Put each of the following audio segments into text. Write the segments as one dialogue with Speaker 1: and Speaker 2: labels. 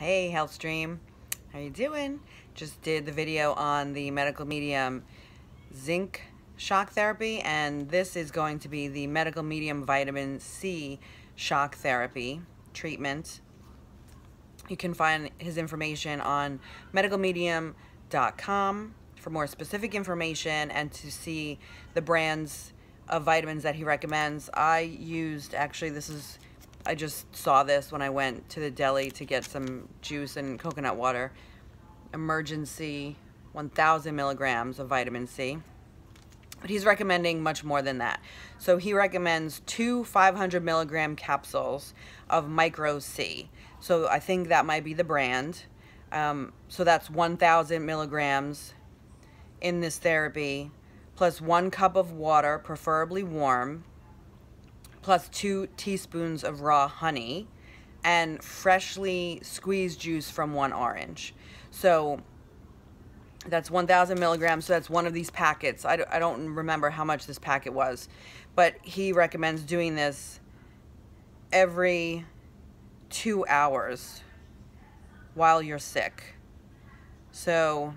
Speaker 1: Hey, HealthStream. How you doing? Just did the video on the medical medium zinc shock therapy, and this is going to be the medical medium vitamin C shock therapy treatment. You can find his information on medicalmedium.com for more specific information and to see the brands of vitamins that he recommends. I used, actually, this is I just saw this when I went to the deli to get some juice and coconut water. Emergen-C, 1,000 milligrams of vitamin C. But he's recommending much more than that. So he recommends two 500 milligram capsules of Micro C. So I think that might be the brand. Um, so that's 1,000 milligrams in this therapy, plus one cup of water, preferably warm, plus two teaspoons of raw honey and freshly squeezed juice from one orange. So that's 1,000 milligrams. So that's one of these packets. I, I don't remember how much this packet was, but he recommends doing this every two hours while you're sick. So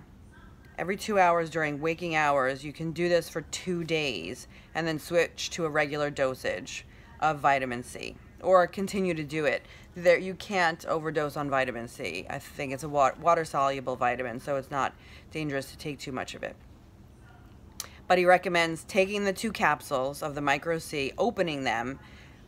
Speaker 1: every two hours during waking hours, you can do this for two days and then switch to a regular dosage of vitamin C or continue to do it. There, you can't overdose on vitamin C. I think it's a water soluble vitamin, so it's not dangerous to take too much of it. But he recommends taking the two capsules of the Micro C, opening them,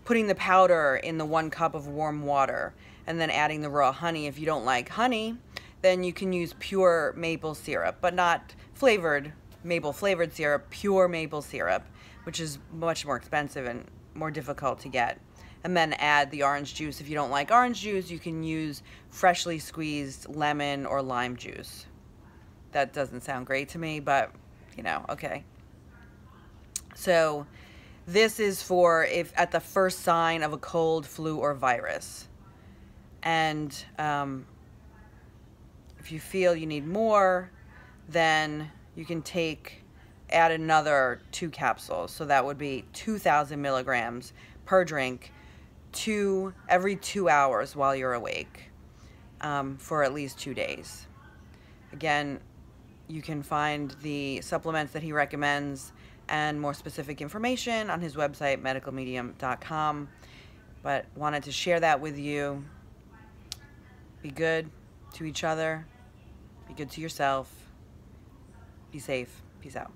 Speaker 1: putting the powder in the one cup of warm water, and then adding the raw honey. If you don't like honey, then you can use pure maple syrup, but not flavored maple flavored syrup, pure maple syrup, which is much more expensive and more difficult to get. And then add the orange juice. If you don't like orange juice, you can use freshly squeezed lemon or lime juice. That doesn't sound great to me, but you know, okay. So this is for if at the first sign of a cold, flu, or virus. And um, if you feel you need more, then you can take add another two capsules. So that would be 2,000 milligrams per drink two every two hours while you're awake um, for at least two days. Again, you can find the supplements that he recommends and more specific information on his website, medicalmedium.com. But wanted to share that with you. Be good to each other. Be good to yourself. Be safe. Peace out.